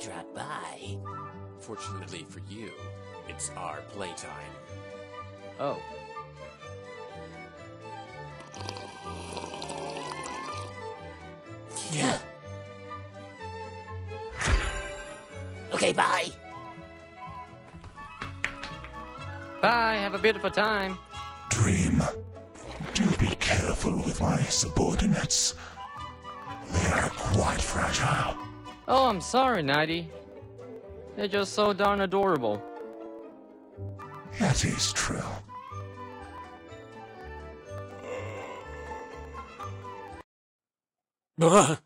drop by. Fortunately for you, it's our playtime. Oh. Yeah. Okay, bye. Bye, have a beautiful time. Dream, do be careful with my subordinates. They are quite fragile. Oh, I'm sorry, Nighty. They're just so darn adorable. That is true. Ugh.